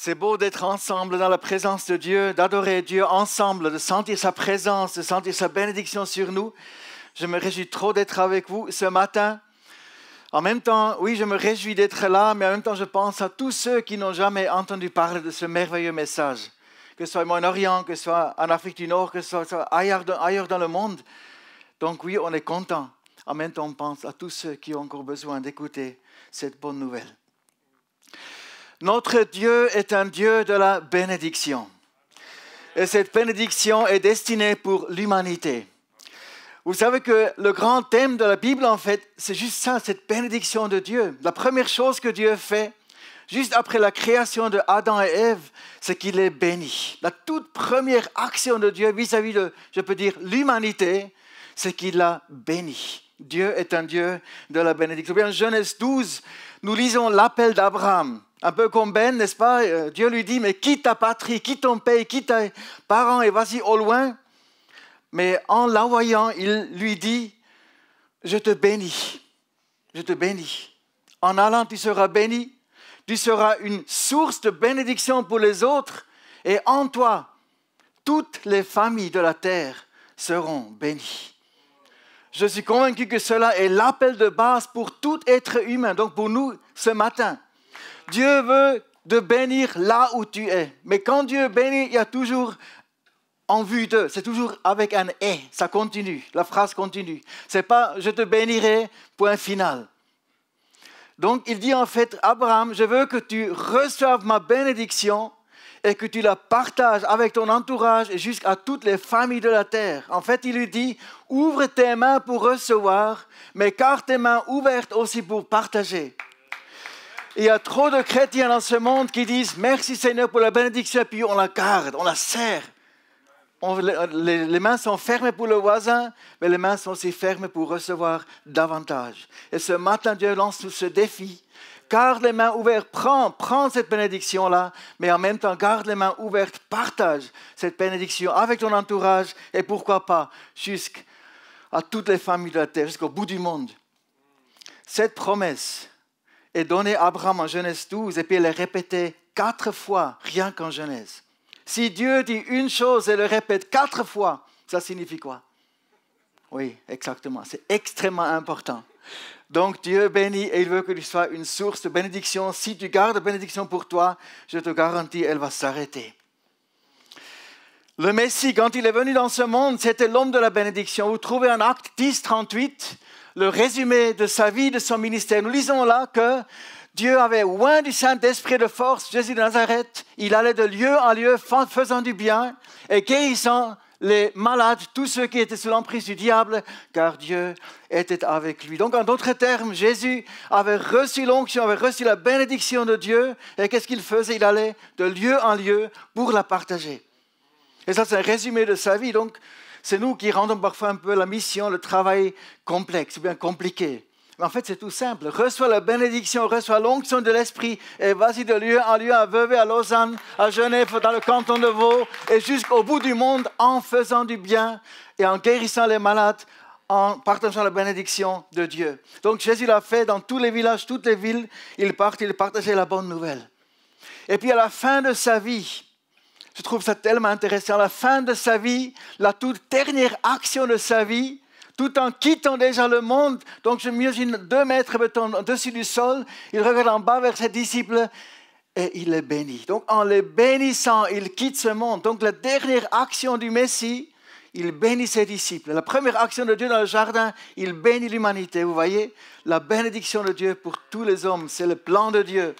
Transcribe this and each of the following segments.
C'est beau d'être ensemble dans la présence de Dieu, d'adorer Dieu ensemble, de sentir sa présence, de sentir sa bénédiction sur nous. Je me réjouis trop d'être avec vous ce matin. En même temps, oui, je me réjouis d'être là, mais en même temps, je pense à tous ceux qui n'ont jamais entendu parler de ce merveilleux message, que ce soit au Moyen-Orient, que ce soit en Afrique du Nord, que ce soit ailleurs, ailleurs dans le monde. Donc oui, on est content. En même temps, on pense à tous ceux qui ont encore besoin d'écouter cette bonne nouvelle. Notre Dieu est un Dieu de la bénédiction. Et cette bénédiction est destinée pour l'humanité. Vous savez que le grand thème de la Bible, en fait, c'est juste ça, cette bénédiction de Dieu. La première chose que Dieu fait, juste après la création de Adam et Ève, c'est qu'il est béni. La toute première action de Dieu vis-à-vis de, je peux dire, l'humanité, c'est qu'il a béni. Dieu est un Dieu de la bénédiction. Bien, Genèse 12, nous lisons l'appel d'Abraham. Un peu comme Ben, n'est-ce pas? Euh, Dieu lui dit, mais quitte ta patrie, quitte ton pays, quitte tes parents? Et vas-y au loin. Mais en l'envoyant, il lui dit, je te bénis, je te bénis. En allant, tu seras béni, tu seras une source de bénédiction pour les autres, et en toi, toutes les familles de la terre seront bénies. Je suis convaincu que cela est l'appel de base pour tout être humain, donc pour nous ce matin. Dieu veut te bénir là où tu es. Mais quand Dieu bénit, il y a toujours en vue de, c'est toujours avec un et, ça continue, la phrase continue. C'est pas je te bénirai, point final. Donc il dit en fait, Abraham, je veux que tu reçoives ma bénédiction et que tu la partages avec ton entourage et jusqu'à toutes les familles de la terre. En fait, il lui dit, ouvre tes mains pour recevoir, mais garde tes mains ouvertes aussi pour partager. Il y a trop de chrétiens dans ce monde qui disent merci Seigneur pour la bénédiction, puis on la garde, on la serre. les, mains sont fermées pour le voisin, mais les mains sont aussi fermées pour recevoir davantage. Et ce matin, Dieu lance ce défi. Garde les mains ouvertes, prends, prends cette bénédiction-là, mais en même temps, garde les mains ouvertes, partage cette bénédiction avec ton entourage et pourquoi pas jusqu'à toutes les familles de la terre, jusqu'au bout du monde. Cette promesse, est donné à Abraham en Genèse 12 et puis elle est répétée quatre fois, rien qu'en Genèse. Si Dieu dit une chose et le répète quatre fois, ça signifie quoi? Oui, exactement. C'est extrêmement important. Donc Dieu bénit et il veut que tu sois une source de bénédiction. Si tu gardes bénédiction pour toi, je te garantis, elle va s'arrêter. Le Messie, quand il est venu dans ce monde, c'était l'homme de la bénédiction. Vous trouvez en Acte 10, 38, le résumé de sa vie, de son ministère. Nous lisons là que Dieu avait loin du Saint-Esprit de force, Jésus de Nazareth. Il allait de lieu en lieu faisant du bien et guérissant les malades, tous ceux qui étaient sous l'emprise du diable, car Dieu était avec lui. Donc, en d'autres termes, Jésus avait reçu l'onction, avait reçu la bénédiction de Dieu. Et qu'est-ce qu'il faisait? Il allait de lieu en lieu pour la partager. Et ça, c'est un résumé de sa vie. Donc, c'est nous qui rendons parfois un peu la mission, le travail complexe, ou bien compliqué. Mais en fait, c'est tout simple. Reçois la bénédiction, reçois l'onction de l'Esprit et vas-y de lieu en lieu à Vevey, à Lausanne, à Genève, dans le canton de Vaud et jusqu'au bout du monde en faisant du bien et en guérissant les malades, en partageant la bénédiction de Dieu. Donc Jésus l'a fait dans tous les villages, toutes les villes. Il part, il partageait la bonne nouvelle. Et puis à la fin de sa vie, je trouve ça tellement intéressant. À la fin de sa vie, la toute dernière action de sa vie, tout en quittant déjà le monde, donc je m'imagine deux mètres au-dessus du sol, il regarde en bas vers ses disciples et il les bénit. Donc en les bénissant, il quitte ce monde. Donc la dernière action du Messie, il bénit ses disciples. La première action de Dieu dans le jardin, il bénit l'humanité. Vous voyez, la bénédiction de Dieu pour tous les hommes, c'est le plan de Dieu.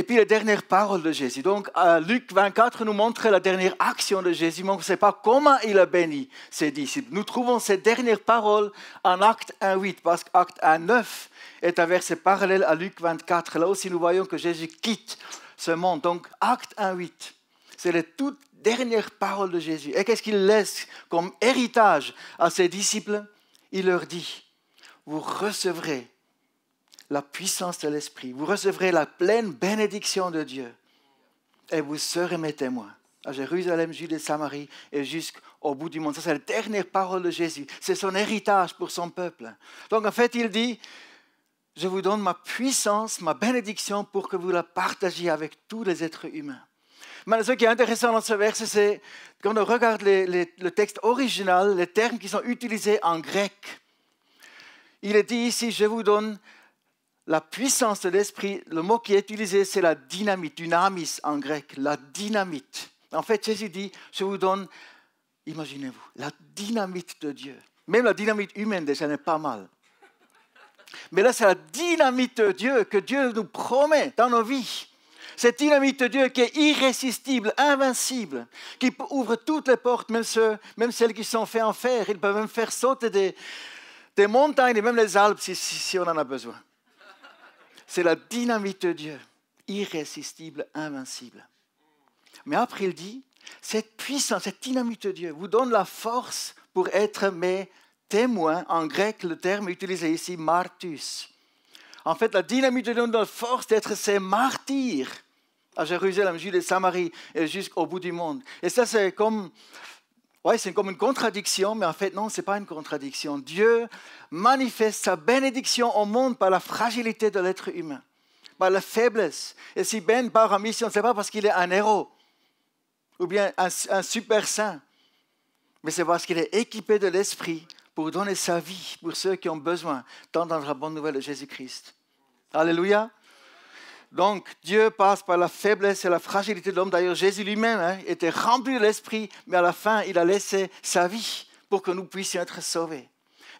Et puis les dernières paroles de Jésus. Donc Luc 24 nous montre la dernière action de Jésus, mais on ne sait pas comment il a béni ses disciples. Nous trouvons ces dernières paroles en Acte 1.8, parce qu'Acte 1.9 est un verset parallèle à Luc 24. Là aussi, nous voyons que Jésus quitte ce monde. Donc Acte 1.8, c'est les toutes dernières paroles de Jésus. Et qu'est-ce qu'il laisse comme héritage à ses disciples? Il leur dit, vous recevrez la puissance de l'Esprit. Vous recevrez la pleine bénédiction de Dieu. Et vous serez mes témoins à Jérusalem, Judée, Samarie et jusqu'au bout du monde. Ça, c'est la dernière parole de Jésus. C'est son héritage pour son peuple. Donc, en fait, il dit, je vous donne ma puissance, ma bénédiction pour que vous la partagiez avec tous les êtres humains. Mais ce qui est intéressant dans ce verset, c'est quand on regarde le texte original, les termes qui sont utilisés en grec. Il est dit ici, je vous donne la puissance de l'esprit. Le mot qui est utilisé, c'est la dynamite, dynamis en grec, la dynamite. En fait, Jésus dit, je vous donne, imaginez-vous, la dynamite de Dieu. Même la dynamite humaine déjà n'est pas mal. Mais là, c'est la dynamite de Dieu que Dieu nous promet dans nos vies. Cette dynamite de Dieu qui est irrésistible, invincible, qui ouvre toutes les portes, même, celles qui sont faites en fer. Il peut même faire sauter des, montagnes et même les Alpes si on en a besoin. C'est la dynamite de Dieu, irrésistible, invincible. Mais après, il dit, cette puissance, cette dynamite de Dieu vous donne la force pour être mes témoins. En grec, le terme utilisé ici, martus. En fait, la dynamite de Dieu nous donne la force d'être ses martyrs à Jérusalem, Judée, Samarie et jusqu'au bout du monde. Et ça, c'est comme, ouais, c'est comme une contradiction, mais en fait, non, ce n'est pas une contradiction. Dieu manifeste sa bénédiction au monde par la fragilité de l'être humain, par la faiblesse. Et si Ben part en mission, ce n'est pas parce qu'il est un héros ou bien un, un super saint, mais c'est parce qu'il est équipé de l'Esprit pour donner sa vie pour ceux qui ont besoin d'entendre la bonne nouvelle de Jésus-Christ. Alléluia. Donc Dieu passe par la faiblesse et la fragilité de l'homme. D'ailleurs, Jésus lui-même hein, était rempli de l'Esprit, mais à la fin, il a laissé sa vie pour que nous puissions être sauvés.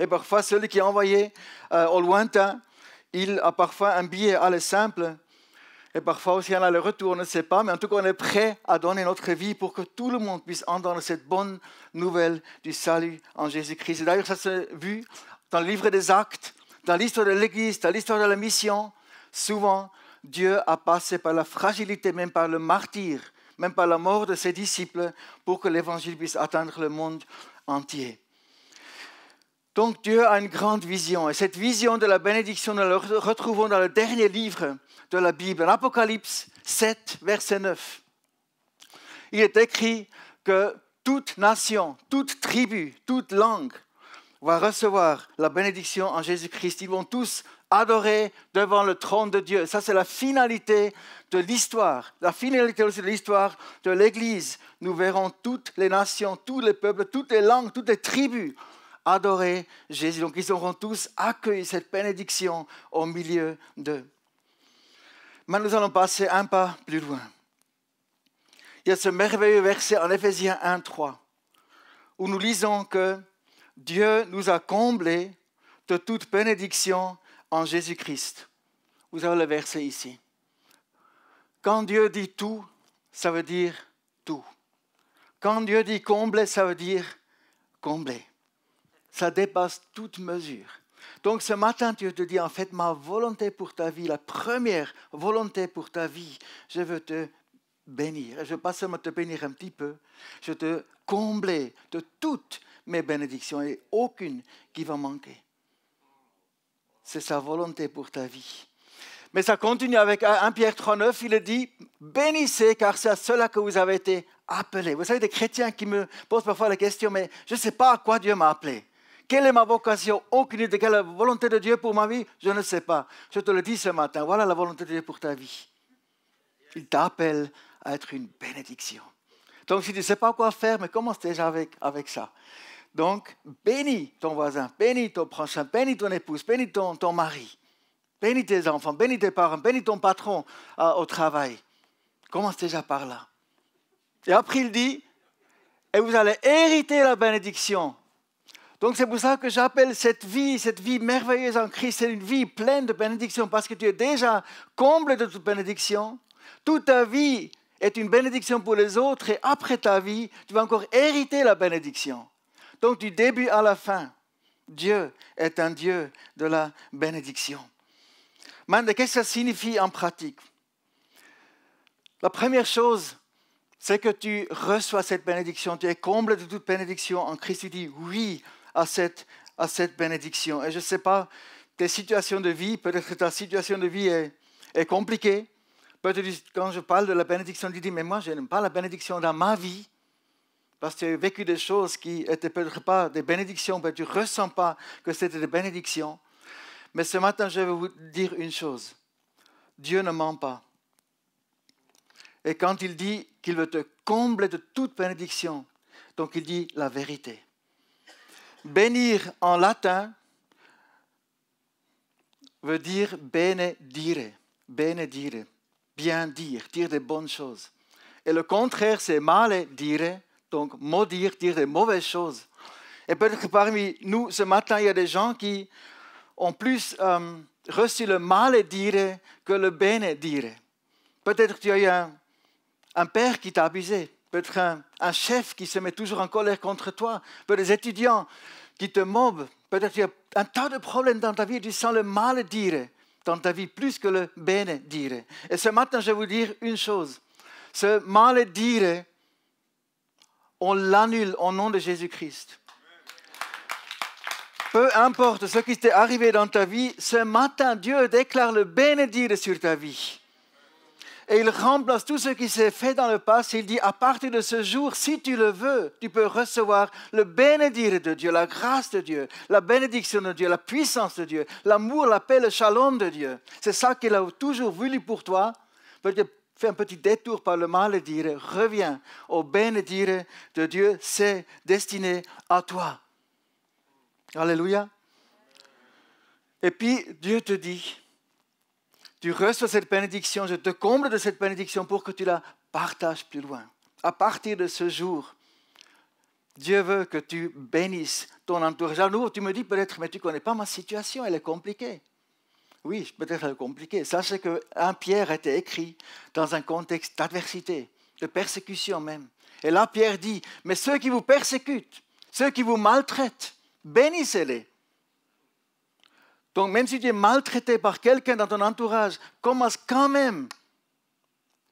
Et parfois, celui qui est envoyé euh, au lointain, il a parfois un billet aller simple. Et parfois aussi, on a le retour, on ne sait pas, mais en tout cas, on est prêt à donner notre vie pour que tout le monde puisse entendre cette bonne nouvelle du salut en Jésus-Christ. D'ailleurs, ça s'est vu dans le livre des Actes, dans l'histoire de l'Église, dans l'histoire de la mission. Souvent, Dieu a passé par la fragilité, même par le martyr, même par la mort de ses disciples, pour que l'évangile puisse atteindre le monde entier. Donc Dieu a une grande vision. Et cette vision de la bénédiction, nous la retrouvons dans le dernier livre de la Bible, en Apocalypse 7, verset 9. Il est écrit que toute nation, toute tribu, toute langue va recevoir la bénédiction en Jésus-Christ. Ils vont tous adorer devant le trône de Dieu. Ça, c'est la finalité de l'histoire. La finalité aussi de l'histoire de l'Église. Nous verrons toutes les nations, tous les peuples, toutes les langues, toutes les tribus adorer Jésus. Donc, ils auront tous accueilli cette bénédiction au milieu d'eux. Mais nous allons passer un pas plus loin. Il y a ce merveilleux verset en Éphésiens 1, 3, où nous lisons que Dieu nous a comblés de toute bénédiction en Jésus-Christ. Vous avez le verset ici. Quand Dieu dit tout, ça veut dire tout. Quand Dieu dit combler, ça veut dire combler. Ça dépasse toute mesure. Donc ce matin, Dieu te dit, en fait, ma volonté pour ta vie, la première volonté pour ta vie, je veux te bénir. je ne veux pas seulement te bénir un petit peu, je te combler de toutes mes bénédictions et aucune qui va manquer. C'est sa volonté pour ta vie. Mais ça continue avec 1 Pierre 3,9, il dit Bénissez, car c'est à cela que vous avez été appelés. Vous savez, des chrétiens qui me posent parfois la question Mais je ne sais pas à quoi Dieu m'a appelé. Quelle est ma vocation? Aucune idée. Quelle est la volonté de Dieu pour ma vie? Je ne sais pas. Je te le dis ce matin voilà la volonté de Dieu pour ta vie. Il t'appelle à être une bénédiction. Donc, si tu ne sais pas quoi faire, mais commence déjà avec, avec ça. Donc, bénis ton voisin, bénis ton prochain, bénis ton épouse, bénis ton, mari, bénis tes enfants, bénis tes parents, bénis ton patron euh, au travail. Commence déjà par là. Et après, il dit, et vous allez hériter la bénédiction. Donc c'est pour ça que j'appelle cette vie, cette vie merveilleuse en Christ, c'est une vie pleine de bénédictions, parce que tu es déjà comble de toute bénédiction. Toute ta vie est une bénédiction pour les autres, et après ta vie, tu vas encore hériter la bénédiction. Donc du début à la fin, Dieu est un Dieu de la bénédiction. Maintenant, qu'est-ce que ça signifie en pratique? La première chose, c'est que tu reçois cette bénédiction, tu es comble de toute bénédiction en Christ, tu dis oui à cette, à cette bénédiction. Et je ne sais pas, tes situations de vie, peut-être que ta situation de vie est, est compliquée. Peut-être quand je parle de la bénédiction, tu dis, mais moi, je n'aime pas la bénédiction dans ma vie parce que tu as vécu des choses qui n'étaient peut-être pas des bénédictions, mais tu ne ressens pas que c'était des bénédictions. Mais ce matin, je vais vous dire une chose. Dieu ne ment pas. Et quand il dit qu'il veut te combler de toute bénédiction, donc il dit la vérité. Bénir en latin veut dire benedire, benedire, bien dire, dire des bonnes choses. Et le contraire, c'est maledire, donc maudire, dire des mauvaises choses. Et peut-être que parmi nous, ce matin, il y a des gens qui ont plus euh, reçu le maledire que le benedire. Peut-être que tu as eu un, un père qui t'a abusé, peut-être un, un, chef qui se met toujours en colère contre toi, peut-être des étudiants qui te mobent, peut-être qu'il y a un tas de problèmes dans ta vie, tu sens le mal dire dans ta vie plus que le bene dire. Et ce matin, je vais vous dire une chose. Ce mal dire, on l'annule au nom de Jésus-Christ. Peu importe ce qui t'est arrivé dans ta vie, ce matin, Dieu déclare le bénédire sur ta vie. Et il remplace tout ce qui s'est fait dans le passé. Il dit, à partir de ce jour, si tu le veux, tu peux recevoir le bénédire de Dieu, la grâce de Dieu, la bénédiction de Dieu, la puissance de Dieu, l'amour, la paix, le shalom de Dieu. C'est ça qu'il a toujours voulu pour toi. Peut-être fais un petit détour par le mal et dire, reviens au bénédire de Dieu, c'est destiné à toi. Alléluia. Et puis Dieu te dit, tu reçois cette bénédiction, je te comble de cette bénédiction pour que tu la partages plus loin. À partir de ce jour, Dieu veut que tu bénisses ton entourage. Alors, tu me dis peut-être, mais tu ne connais pas ma situation, elle est compliquée. Oui, peut-être elle est compliquée. Sachez qu'un Pierre a été écrit dans un contexte d'adversité, de persécution même. Et là, Pierre dit, mais ceux qui vous persécutent, ceux qui vous maltraitent, bénissez-les. Donc même si tu es maltraité par quelqu'un dans ton entourage, commence quand même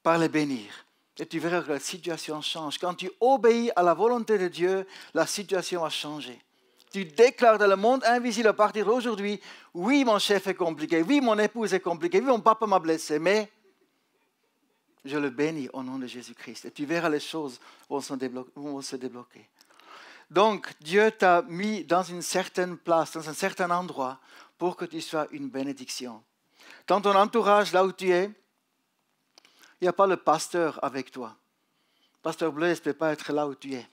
par les bénir. Et tu verras que la situation change. Quand tu obéis à la volonté de Dieu, la situation va changer. Tu déclares dans le monde invisible à partir d'aujourd'hui, oui, mon chef est compliqué, oui, mon épouse est compliquée, oui, mon papa m'a blessé, mais je le bénis au nom de Jésus-Christ. Et tu verras les choses vont se débloquer. Donc, Dieu t'a mis dans une certaine place, dans un certain endroit, pour que tu sois une bénédiction. Dans ton entourage, là où tu es, il n'y a pas le pasteur avec toi. Pasteur Blaise ne peut pas être là où tu es.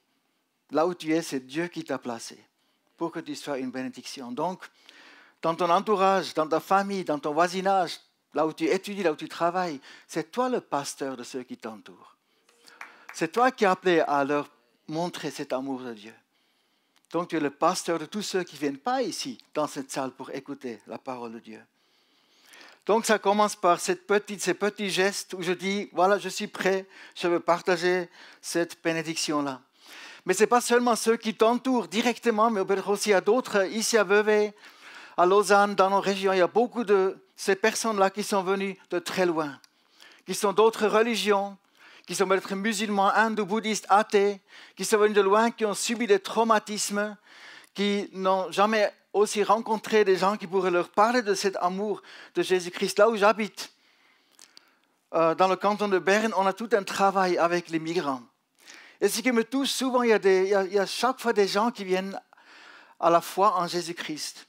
Là où tu es, c'est Dieu qui t'a placé pour que tu sois une bénédiction. Donc, dans ton entourage, dans ta famille, dans ton voisinage, là où tu étudies, là où tu travailles, c'est toi le pasteur de ceux qui t'entourent. C'est toi qui as appelé à leur montrer cet amour de Dieu. Donc tu es le pasteur de tous ceux qui ne viennent pas ici, dans cette salle, pour écouter la parole de Dieu. Donc ça commence par ces petits gestes où je dis, voilà, je suis prêt, je veux partager cette bénédiction-là. Mais ce n'est pas seulement ceux qui t'entourent directement, mais peut-être aussi à d'autres, ici à Vevey, à Lausanne, dans nos régions, il y a beaucoup de ces personnes-là qui sont venues de très loin, qui sont d'autres religions, qui sont peut-être musulmans, hindous, bouddhistes, athées, qui sont venus de loin, qui ont subi des traumatismes, qui n'ont jamais aussi rencontré des gens qui pourraient leur parler de cet amour de Jésus-Christ. Là où j'habite, euh, dans le canton de Berne, on a tout un travail avec les migrants. Et ce qui me touche souvent, il y, a chaque fois des gens qui viennent à la foi en Jésus-Christ.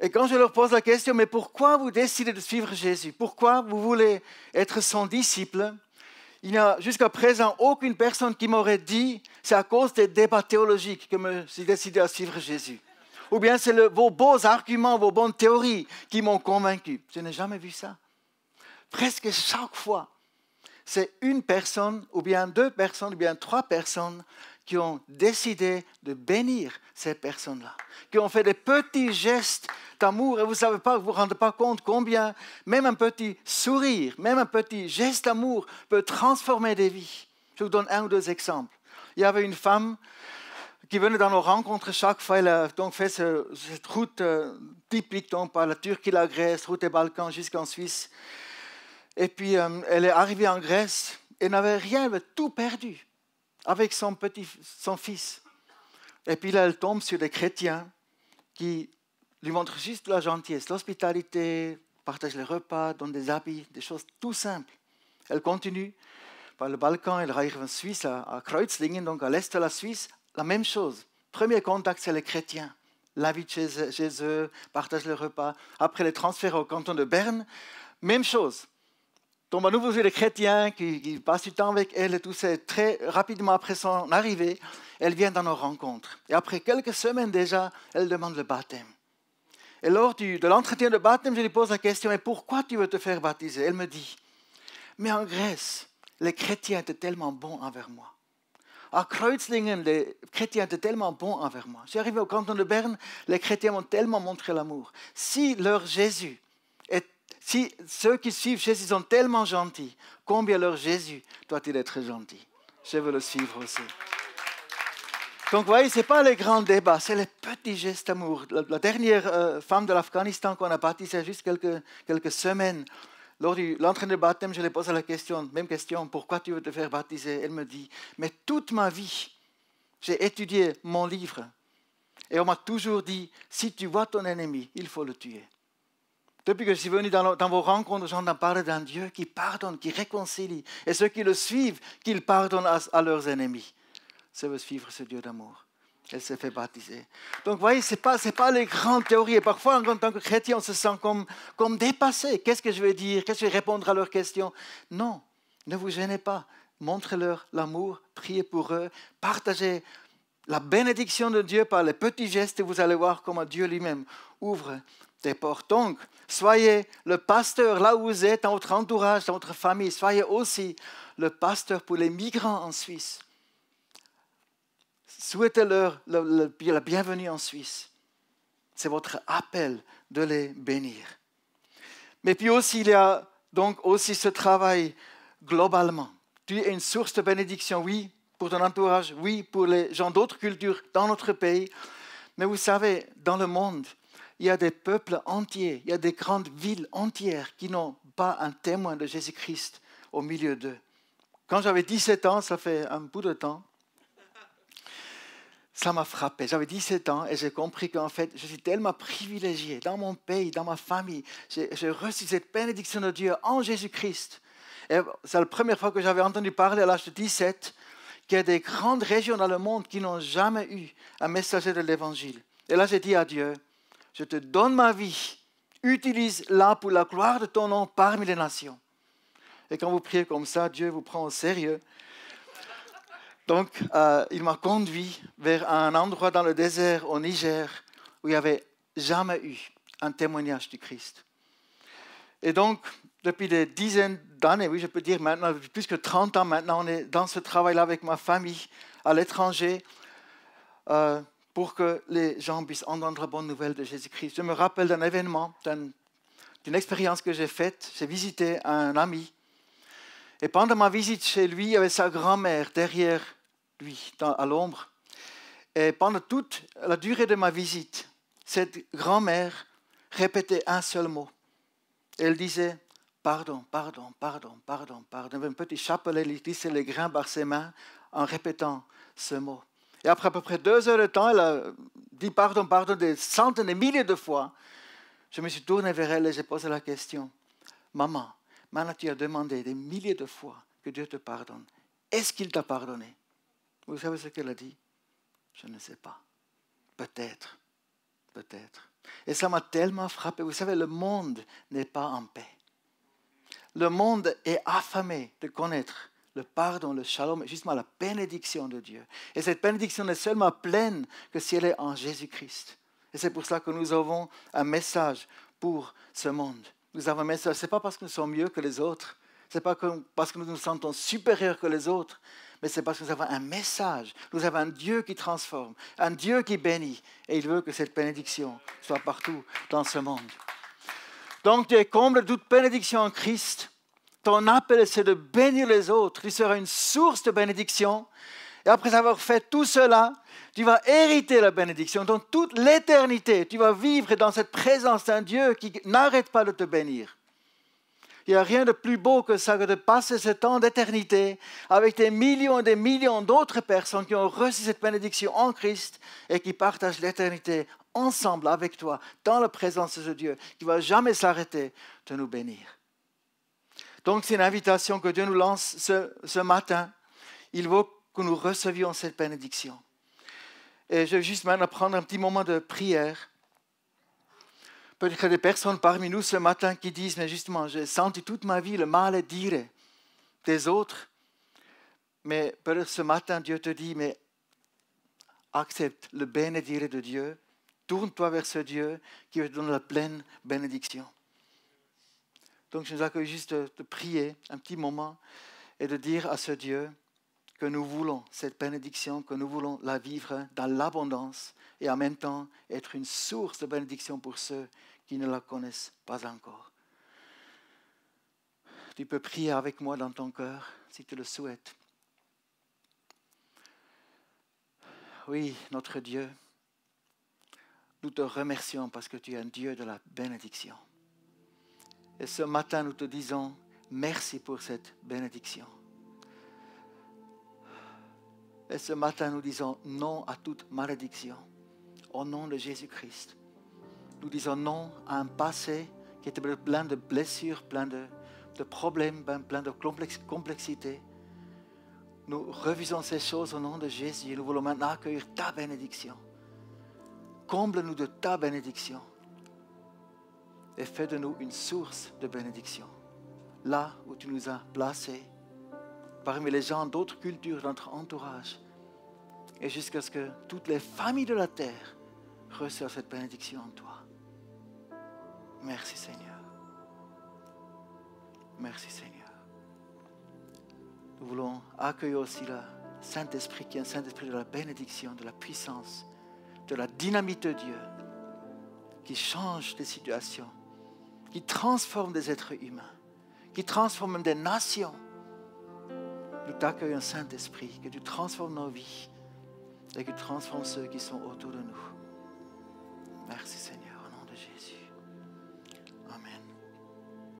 Et quand je leur pose la question, mais pourquoi vous décidez de suivre Jésus? Pourquoi vous voulez être son disciple? Il n'y a jusqu'à présent aucune personne qui m'aurait dit c'est à cause des débats théologiques que je suis décidé à suivre Jésus. Ou bien c'est vos beaux arguments, vos bonnes théories qui m'ont convaincu. Je n'ai jamais vu ça. Presque chaque fois, c'est une personne, ou bien deux personnes, ou bien trois personnes qui ont décidé de bénir ces personnes-là, qui ont fait des petits gestes d'amour et vous ne savez pas, vous vous rendez pas compte combien même un petit sourire, même un petit geste d'amour peut transformer des vies. Je vous donne un ou deux exemples. Il y avait une femme qui venait dans nos rencontres chaque fois. Elle a donc fait cette route euh, typique par la Turquie, la Grèce, route des Balkans jusqu'en Suisse. Et puis euh, elle est arrivée en Grèce et n'avait rien, elle avait tout perdu avec son petit, son fils. Et puis là, elle tombe sur des chrétiens qui lui montre juste la gentillesse, l'hospitalité, partage les repas, donne des habits, des choses tout simples. Elle continue par le Balkan, elle arrive en Suisse, à Kreuzlingen, donc à l'est de la Suisse, la même chose. Premier contact, c'est les chrétiens. l'invitent chez, chez, eux, partagent le repas. Après les transfert au canton de Berne, même chose. Tombe à nouveau sur les chrétiens qui, qui, passent du temps avec elle et tout ça. Très rapidement après son arrivée, elle vient dans nos rencontres. Et après quelques semaines déjà, elle demande le baptême. Et lors de l'entretien de baptême, je lui pose la question, et pourquoi tu veux te faire baptiser? Elle me dit, mais en Grèce, les chrétiens étaient tellement bons envers moi. À Kreuzlingen, les chrétiens étaient tellement bons envers moi. J'ai arrivé au canton de Berne, les chrétiens m'ont tellement montré l'amour. Si leur Jésus, si ceux qui suivent Jésus sont tellement gentils, combien leur Jésus doit-il être gentil? Je veux le suivre aussi. Donc, vous voyez, ce n'est pas les grands débats, c'est les petits gestes d'amour. La, dernière euh, femme de l'Afghanistan qu'on a baptisée il y a juste quelques, quelques semaines, lors de l'entraînement de baptême, je lui ai posé la question, même question, pourquoi tu veux te faire baptiser? Elle me dit, mais toute ma vie, j'ai étudié mon livre et on m'a toujours dit, si tu vois ton ennemi, il faut le tuer. Depuis que je suis venu dans, vos rencontres, j'entends parler d'un Dieu qui pardonne, qui réconcilie, et ceux qui le suivent, qu'il pardonne à leurs ennemis ça veut suivre ce Dieu d'amour. Elle s'est fait baptiser. Donc, vous voyez, ce n'est pas, pas les grandes théories. Et parfois, en tant que chrétien, on se sent comme, comme dépassé. Qu'est-ce que je vais dire? Qu'est-ce que je vais répondre à leurs questions? Non, ne vous gênez pas. Montrez-leur l'amour, priez pour eux, partagez la bénédiction de Dieu par les petits gestes et vous allez voir comment Dieu lui-même ouvre des portes. Donc, soyez le pasteur là où vous êtes, dans votre entourage, dans votre famille. Soyez aussi le pasteur pour les migrants en Suisse Souhaitez-leur la bienvenue en Suisse. C'est votre appel de les bénir. Mais puis aussi, il y a donc aussi ce travail globalement. Tu es une source de bénédiction, oui, pour ton entourage, oui, pour les gens d'autres cultures dans notre pays. Mais vous savez, dans le monde, il y a des peuples entiers, il y a des grandes villes entières qui n'ont pas un témoin de Jésus-Christ au milieu d'eux. Quand j'avais 17 ans, ça fait un bout de temps, ça m'a frappé. J'avais 17 ans et j'ai compris qu'en fait, je suis tellement privilégié dans mon pays, dans ma famille. J'ai reçu cette bénédiction de Dieu en Jésus-Christ. Et c'est la première fois que j'avais entendu parler à l'âge de 17 qu'il y a des grandes régions dans le monde qui n'ont jamais eu un messager de l'Évangile. Et là, j'ai dit à Dieu, je te donne ma vie, utilise-la pour la gloire de ton nom parmi les nations. Et quand vous priez comme ça, Dieu vous prend au sérieux donc, euh, il m'a conduit vers un endroit dans le désert au Niger où il n'y avait jamais eu un témoignage du Christ. Et donc, depuis des dizaines d'années, oui, je peux dire maintenant, plus que 30 ans maintenant, on est dans ce travail-là avec ma famille à l'étranger euh, pour que les gens puissent entendre la bonne nouvelle de Jésus-Christ. Je me rappelle d'un événement, d'une expérience que j'ai faite. J'ai visité un ami. Et pendant ma visite chez lui, il y avait sa grand-mère derrière lui, à l'ombre. Et pendant toute la durée de ma visite, cette grand-mère répétait un seul mot. Elle disait pardon, pardon, pardon, pardon, pardon. un petit chapelet, elle glissait les grains par ses mains en répétant ce mot. Et après à peu près deux heures de temps, elle a dit pardon, pardon des centaines et milliers de fois. Je me suis tourné vers elle et j'ai posé la question Maman, maintenant tu as demandé des milliers de fois que Dieu te pardonne. Est-ce qu'il t'a pardonné? Vous savez ce qu'elle a dit? Je ne sais pas. Peut-être. Peut-être. Et ça m'a tellement frappé. Vous savez, le monde n'est pas en paix. Le monde est affamé de connaître le pardon, le shalom, justement la bénédiction de Dieu. Et cette bénédiction n'est seulement pleine que si elle est en Jésus-Christ. Et c'est pour ça que nous avons un message pour ce monde. Nous avons un message. Ce n'est pas parce que nous sommes mieux que les autres. Ce n'est pas parce que nous nous sentons supérieurs que les autres mais c'est parce que nous avons un message. Nous avons un Dieu qui transforme, un Dieu qui bénit, et il veut que cette bénédiction soit partout dans ce monde. Donc tu es comble de toute bénédiction en Christ. Ton appel, c'est de bénir les autres. Tu seras une source de bénédiction. Et après avoir fait tout cela, tu vas hériter la bénédiction. Dans toute l'éternité, tu vas vivre dans cette présence d'un Dieu qui n'arrête pas de te bénir. Il n'y a rien de plus beau que ça que de passer ce temps d'éternité avec des millions et des millions d'autres personnes qui ont reçu cette bénédiction en Christ et qui partagent l'éternité ensemble avec toi dans la présence de Dieu qui ne va jamais s'arrêter de nous bénir. Donc c'est une invitation que Dieu nous lance ce, matin. Il veut que nous recevions cette bénédiction. Et je vais juste maintenant prendre un petit moment de prière. Peut-être qu'il des personnes parmi nous ce matin qui disent, mais justement, j'ai senti toute ma vie le mal dire des autres. Mais peut-être ce matin, Dieu te dit, mais accepte le bénédire de Dieu. Tourne-toi vers ce Dieu qui te donner la pleine bénédiction. Donc je nous accueille juste de, prier un petit moment et de dire à ce Dieu que nous voulons cette bénédiction, que nous voulons la vivre dans l'abondance et en même temps être une source de bénédiction pour ceux qui ne la connaissent pas encore. Tu peux prier avec moi dans ton cœur si tu le souhaites. Oui, notre Dieu, nous te remercions parce que tu es un Dieu de la bénédiction. Et ce matin, nous te disons merci pour cette bénédiction. Et ce matin, nous disons non à toute malédiction au nom de Jésus-Christ. Nous disons non à un passé qui était plein de blessures, plein de, problèmes, plein de complexité. Nous revisons ces choses au nom de Jésus nous voulons maintenant accueillir ta bénédiction. Comble-nous de ta bénédiction et fais de nous une source de bénédiction. Là où tu nous as placés, parmi les gens d'autres cultures, notre entourage, et jusqu'à ce que toutes les familles de la terre reçoivent cette bénédiction en toi. Merci Seigneur. Merci Seigneur. Nous voulons accueillir aussi le Saint-Esprit qui est un Saint-Esprit de la bénédiction, de la puissance, de la dynamite de Dieu, qui change les situations, qui transforme des êtres humains, qui transforme des nations. Nous t'accueillons, Saint-Esprit, que tu transformes nos vies et que tu transformes ceux qui sont autour de nous. Merci Seigneur.